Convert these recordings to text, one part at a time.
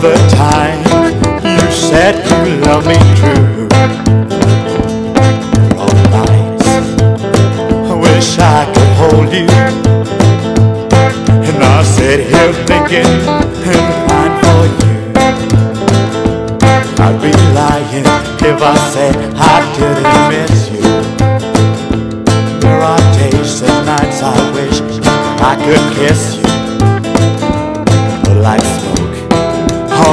the time you said you love me true. All nights, I wish I could hold you. And I sit here thinking and fine for you. I'd be lying if I said I didn't miss you. There are days and nights I wish I could kiss you. But like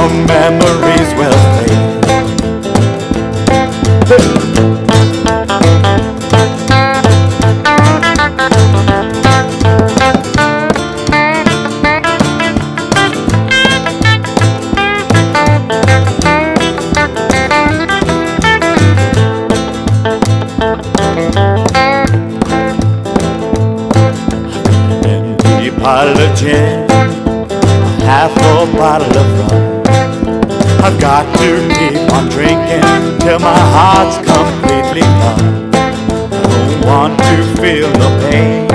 our memories will fade. Empty bottle of gin, a half full bottle of rum. I've got to keep on drinking till my heart's completely numb. Don't want to feel the pain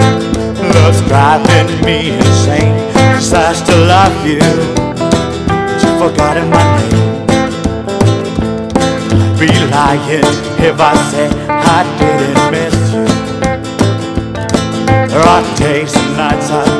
that's driving me insane. Cause I still love you, but you've forgotten my name. I'd be lying if I said I didn't miss you. There are days and nights I